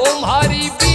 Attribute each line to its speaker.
Speaker 1: Om Hari